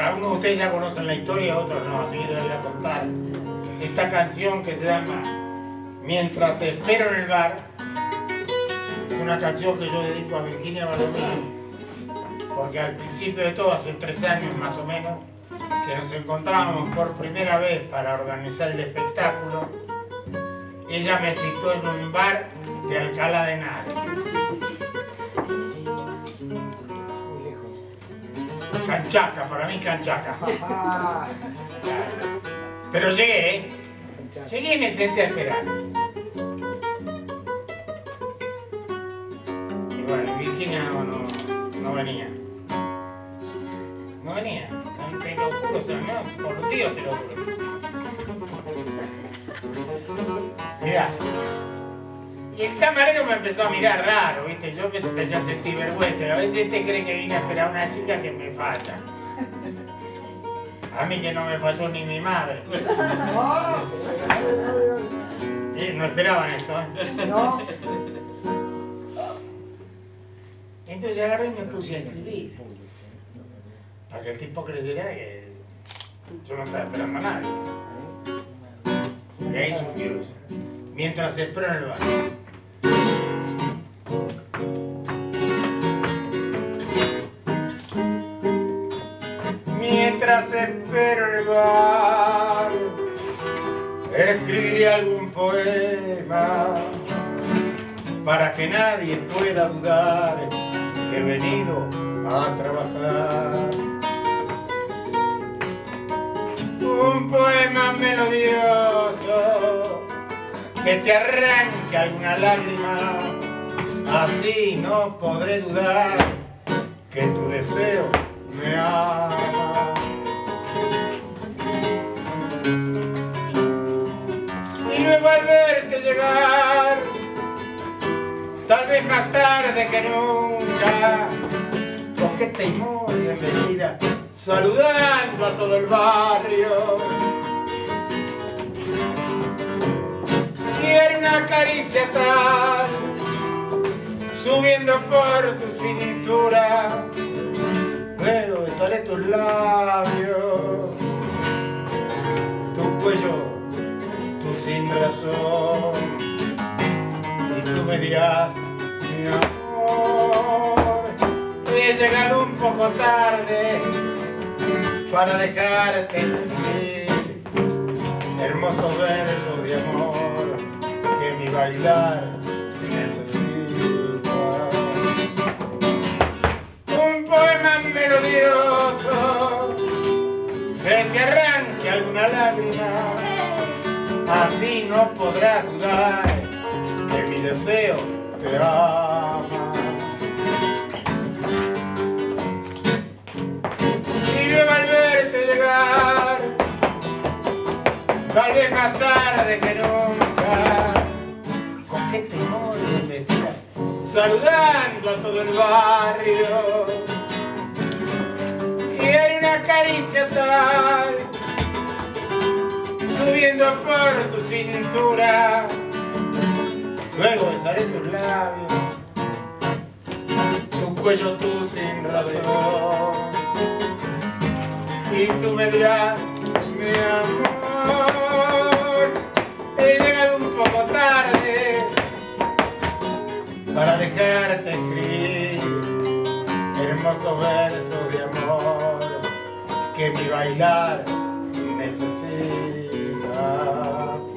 algunos de ustedes ya conocen la historia, otros no, así que yo les voy a contar. Esta canción que se llama Mientras espero en el bar, es una canción que yo dedico a Virginia Baldomino, porque al principio de todo, hace tres años más o menos, que nos encontrábamos por primera vez para organizar el espectáculo, ella me citó en un bar de Alcalá de Henares. Canchaca, para mí canchaca. Pero llegué, ¿eh? Llegué y me senté a esperar. Y bueno, Virginia no, no, no venía. No venía. Te lo juro, o sea, no, por Dios te lo juro. Mirá. Y el camarero me empezó a mirar raro, ¿viste? Yo empecé a sentir vergüenza. A veces este cree que vine a esperar a una chica que me falla. A mí que no me falló ni mi madre. No esperaban eso, ¿eh? no, Entonces agarré y me puse a escribir. Para que el tipo creyera que yo no estaba esperando a nadie. Y ahí surgió. Mientras el bar. Mientras espero el bar, escribiré algún poema para que nadie pueda dudar que he venido a trabajar. Un poema melodioso que te arranque alguna lágrima, así no podré dudar que tu deseo me ama. Y luego al verte llegar, tal vez más tarde que nunca, coqueta y muy bienvenida, saludando a todo el barrio. Quiero una caricia tal, subiendo por tu cintura, luego besaré tus labios, tu cuello, tu sin razón, y tú me dirás, mi amor, he llegado un poco tarde para dejarte escribir hermosos versos de amor que mi bailar así no podrás dudar que mi deseo te ama. Y luego al verte llegar, tal vez más tarde que nunca, con qué temor de vestida, saludando a todo el barrio. Y hay una caricia tal, por tu cintura, luego besaré tus labios, tu cuello tú sin razón. Y tú me dirás, mi amor, he llegado un poco tarde para dejarte escribir hermosos versos de amor que mi bailar necesita. love.